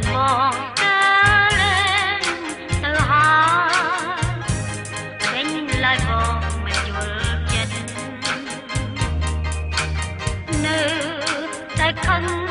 ចបងដើរលេងទៅហើយពេញឡើយបងមិនយល់ចិត្តនៅតែខឹង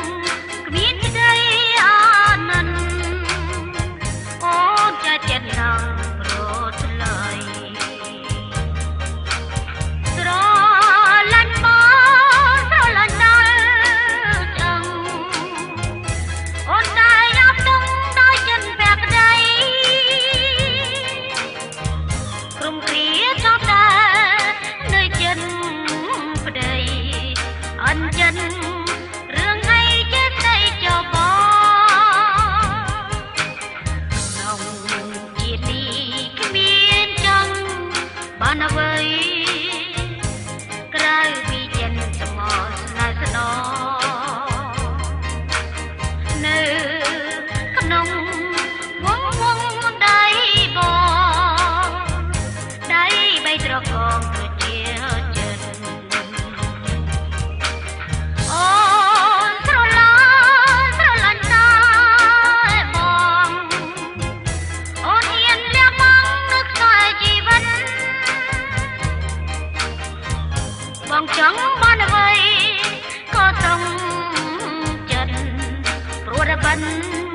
អន់ចិនរឿងអីចេះតែចោបក្នុងជាតិនេះគ្មានចង់បានអ្វី ចង់បានអ្វីក៏ต้องចិត្តព្រោះតែបិណ្ឌ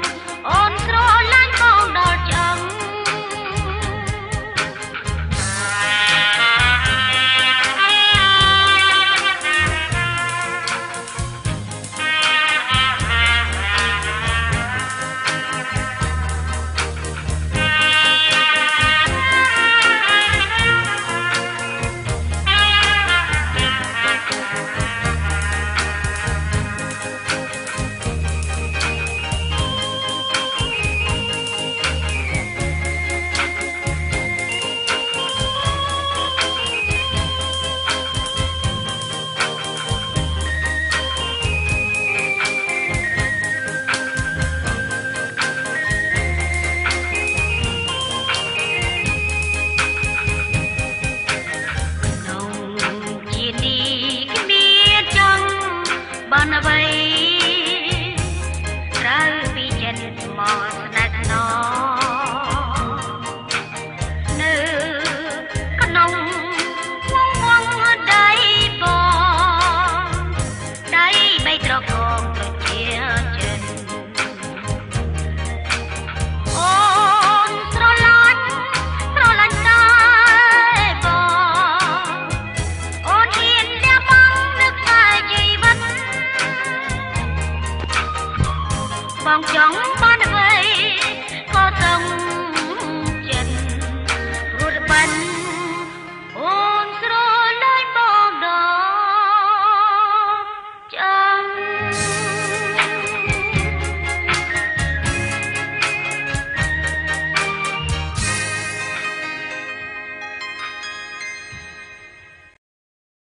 con chóng ba được